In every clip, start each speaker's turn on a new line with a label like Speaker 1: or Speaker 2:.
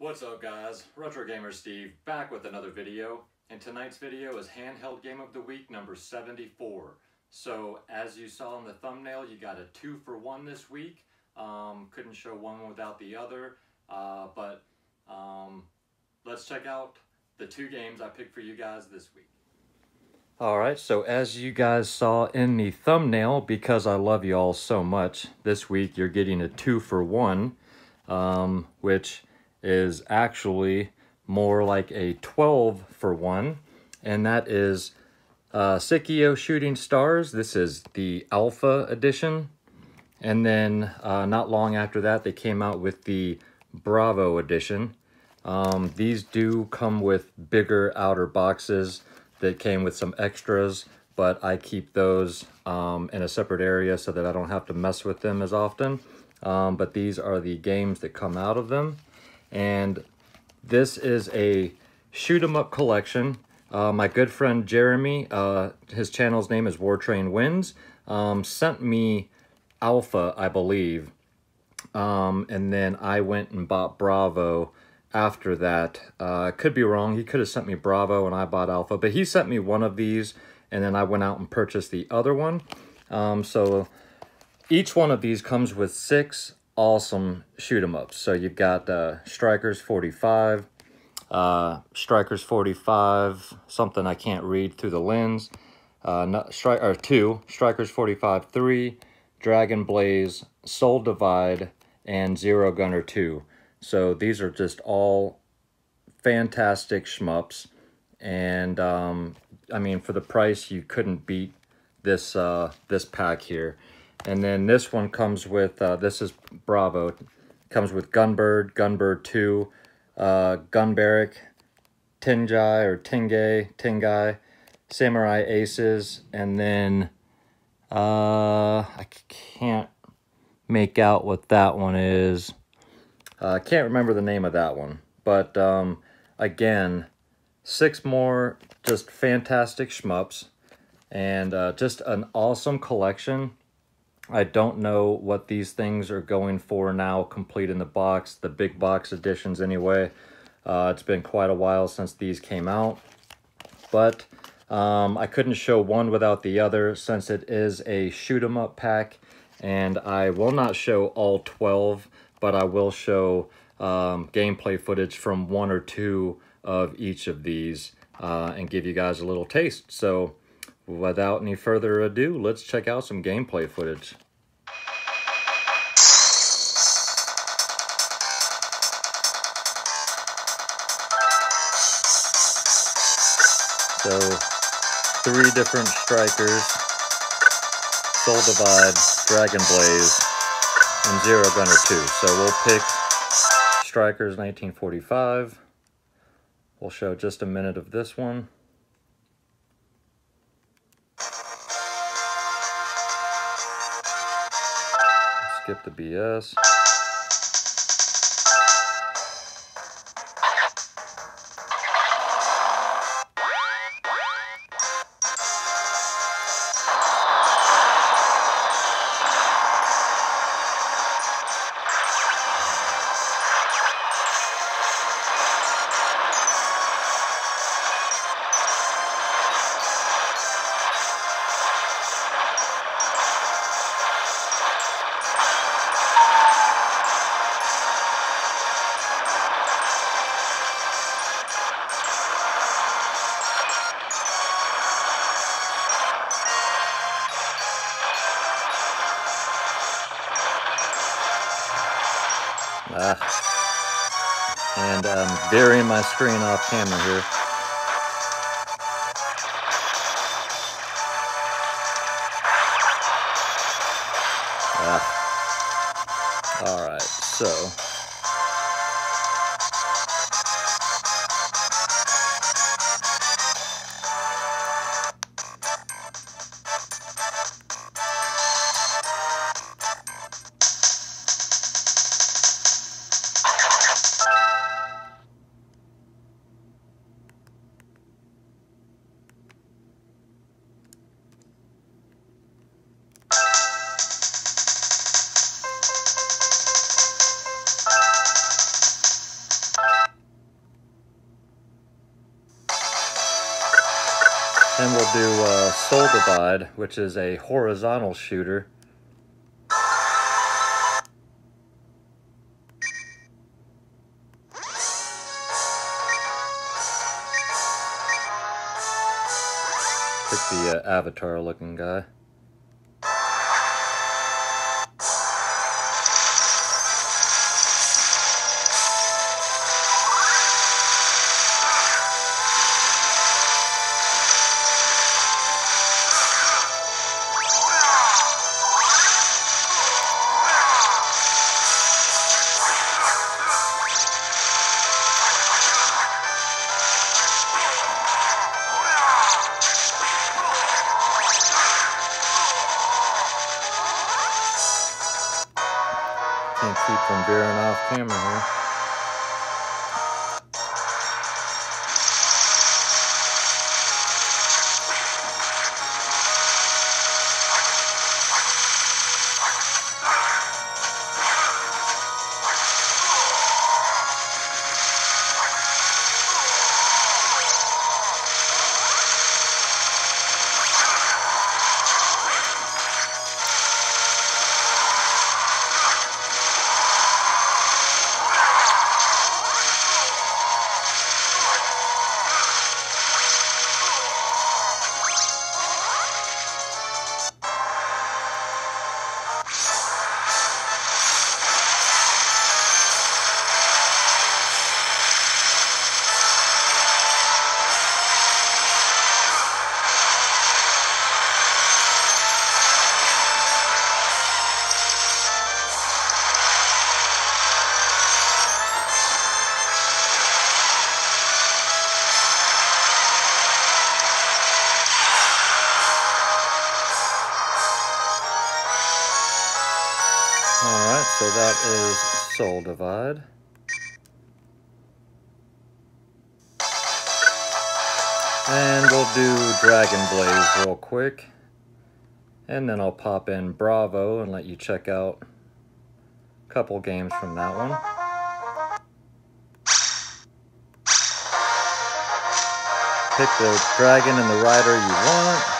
Speaker 1: What's up guys? Retro Gamer Steve back with another video and tonight's video is handheld game of the week number 74. So as you saw in the thumbnail you got a two for one this week. Um, couldn't show one without the other uh, but um, let's check out the two games I picked for you guys this week. Alright, so as you guys saw in the thumbnail, because I love you all so much, this week you're getting a two for one, um, which is actually more like a 12 for one, and that is uh, Psikyo Shooting Stars. This is the Alpha Edition, and then uh, not long after that, they came out with the Bravo Edition. Um, these do come with bigger outer boxes that came with some extras, but I keep those um, in a separate area so that I don't have to mess with them as often. Um, but these are the games that come out of them. And this is a shoot 'em up collection. Uh, my good friend Jeremy, uh, his channel's name is War Train Wins, um, sent me Alpha, I believe. Um, and then I went and bought Bravo after that. Uh, could be wrong. He could have sent me Bravo and I bought Alpha, but he sent me one of these and then I went out and purchased the other one. Um, so each one of these comes with six awesome shoot 'em ups. So you've got uh, Strikers 45, uh, Strikers 45, something I can't read through the lens. Uh, stri or two, Strikers 45 3, Dragon Blaze, Soul Divide, and Zero Gunner 2. So these are just all fantastic shmups. And um, I mean, for the price, you couldn't beat this uh, this pack here. And then this one comes with, uh, this is Bravo, comes with Gunbird, Gunbird 2, uh, Gunbarich, Tinjai or Tingay, Tingai, Samurai Aces, and then uh, I can't make out what that one is. I uh, can't remember the name of that one. But um, again, six more just fantastic shmups and uh, just an awesome collection. I don't know what these things are going for now, complete in the box, the big box editions anyway. Uh, it's been quite a while since these came out. But um, I couldn't show one without the other since it is a shoot 'em up pack. And I will not show all 12 but I will show um, gameplay footage from one or two of each of these uh, and give you guys a little taste. So without any further ado, let's check out some gameplay footage. So, three different strikers, Soul Divide, Dragon Blaze, and Zero Gunner 2. So we'll pick Strikers 1945. We'll show just a minute of this one. Skip the BS. Ah. And I'm um, varying my screen off camera here. Ah. All right, so Divide, which is a horizontal shooter. Pick the uh, avatar looking guy. Can't keep from veering off camera here. So that is Soul Divide. And we'll do Dragon Blaze real quick. And then I'll pop in Bravo and let you check out a couple games from that one. Pick the dragon and the rider you want.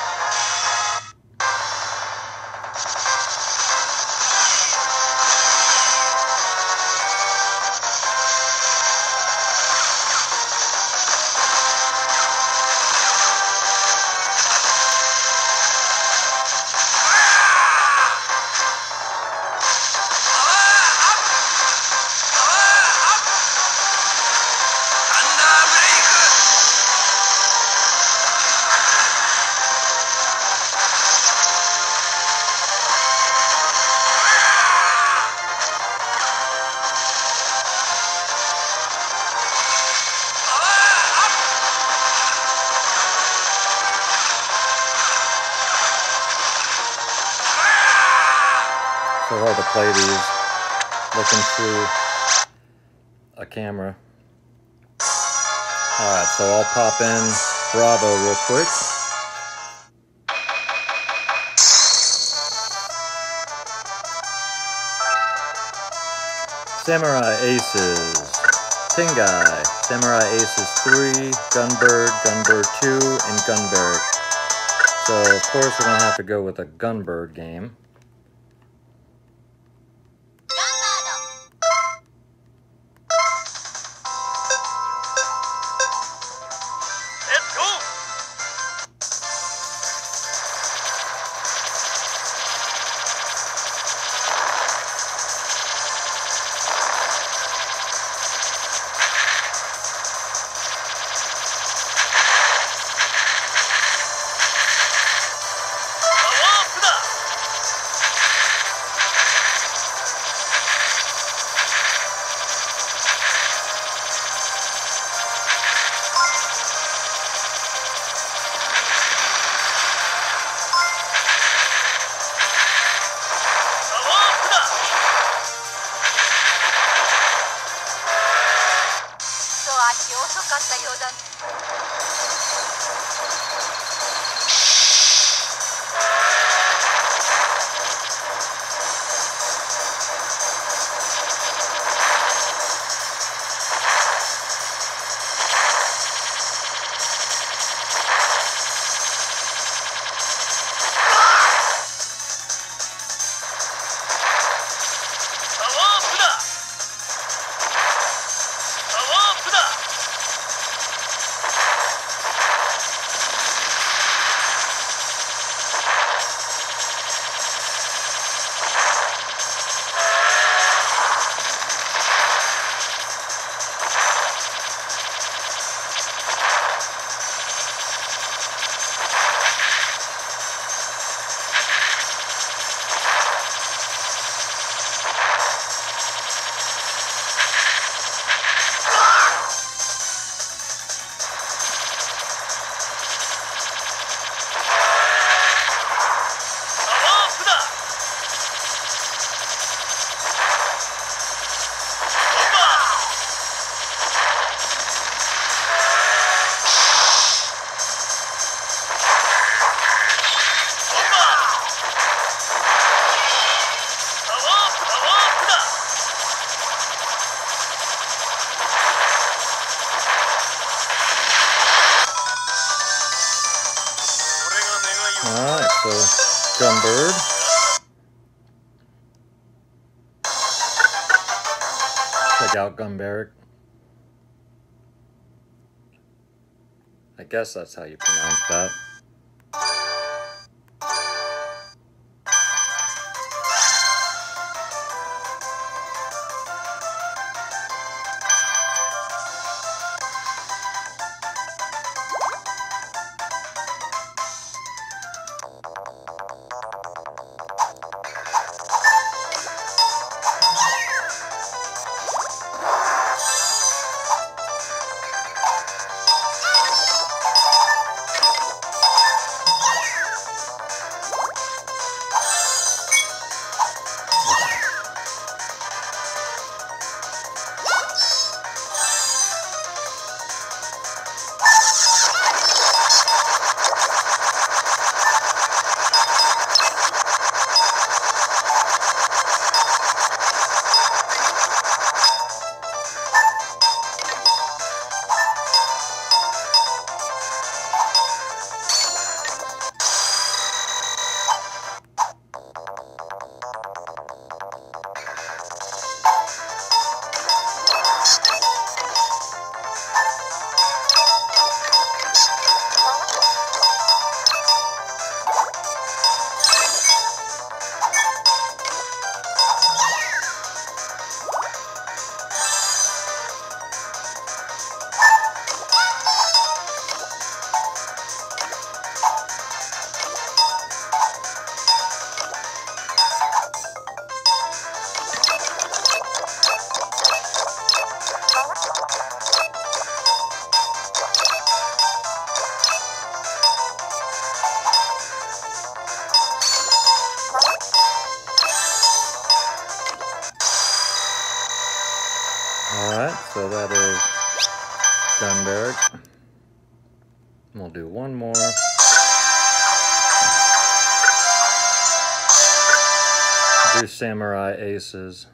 Speaker 1: So hard to play these looking through a camera. Alright, so I'll pop in Bravo real quick. Samurai Aces, Tengai, Samurai Aces 3, Gunbird, Gunbird 2, and Gunbird. So, of course, we're to have to go with a Gunbird game. Check out I guess that's how you pronounce that. Do one more. Do Samurai Aces.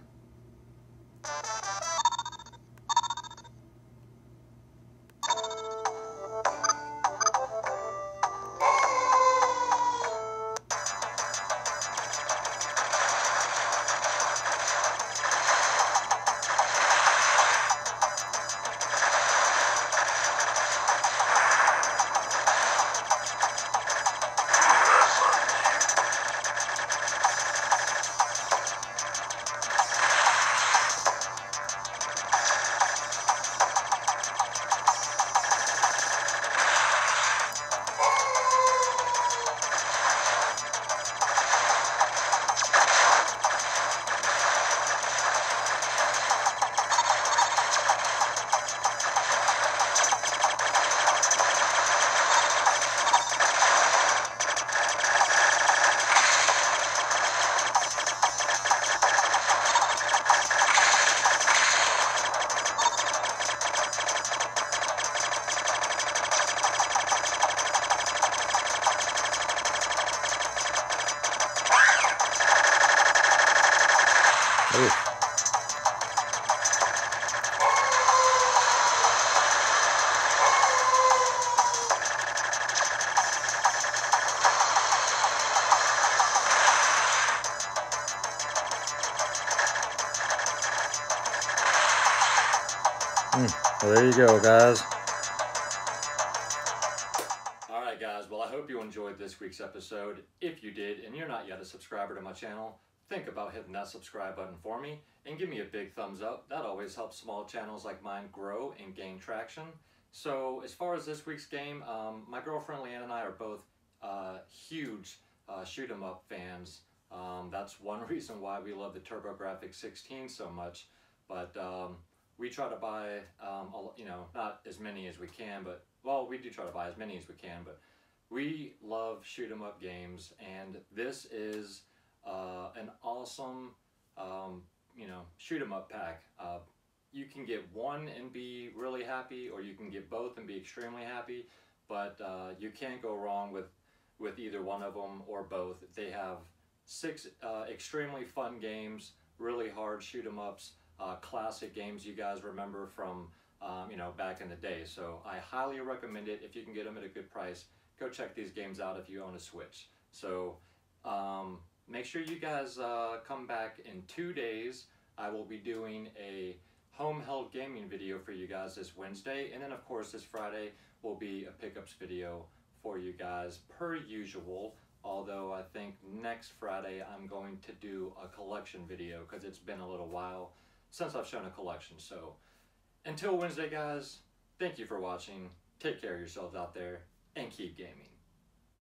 Speaker 1: There you go, guys. All right, guys. Well, I hope you enjoyed this week's episode. If you did, and you're not yet a subscriber to my channel, think about hitting that subscribe button for me and give me a big thumbs up. That always helps small channels like mine grow and gain traction. So, as far as this week's game, um, my girlfriend Leanne and I are both uh, huge uh, shoot 'em up fans. Um, that's one reason why we love the TurboGrafx 16 so much. But um, we try to buy, um, a, you know, not as many as we can, but well, we do try to buy as many as we can. But we love shoot 'em up games, and this is uh, an awesome, um, you know, shoot 'em up pack. Uh, you can get one and be really happy, or you can get both and be extremely happy. But uh, you can't go wrong with with either one of them or both. They have six uh, extremely fun games, really hard shoot 'em ups, uh, classic games you guys remember from um, you know back in the day. So I highly recommend it if you can get them at a good price. Go check these games out if you own a Switch. So um, make sure you guys uh, come back in two days. I will be doing a home held gaming video for you guys this Wednesday, and then of course this Friday will be a pickups video for you guys per usual. Although I think next Friday I'm going to do a collection video because it's been a little while since I've shown a collection. So until Wednesday, guys, thank you for watching. Take care of yourselves out there and keep gaming.